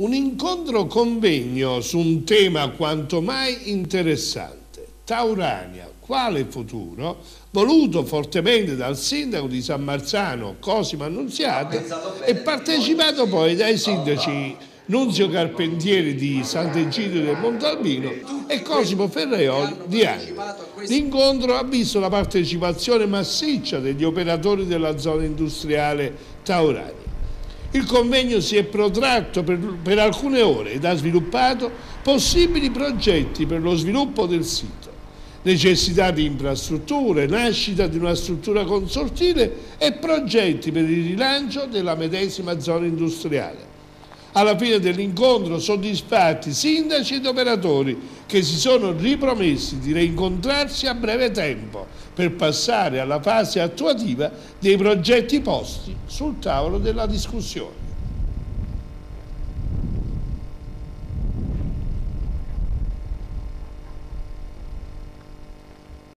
Un incontro convegno su un tema quanto mai interessante. Taurania, quale futuro? Voluto fortemente dal sindaco di San Marzano Cosimo Annunziata e partecipato poi dai sindaci Nunzio Carpentieri di Sant'Egidio del Montalbino e Cosimo Ferreoli di Agri. L'incontro ha visto la partecipazione massiccia degli operatori della zona industriale Taurania. Il convegno si è protratto per, per alcune ore ed ha sviluppato possibili progetti per lo sviluppo del sito necessità di infrastrutture, nascita di una struttura consortile e progetti per il rilancio della medesima zona industriale. Alla fine dell'incontro soddisfatti sindaci ed operatori che si sono ripromessi di reincontrarsi a breve tempo per passare alla fase attuativa dei progetti posti sul tavolo della discussione.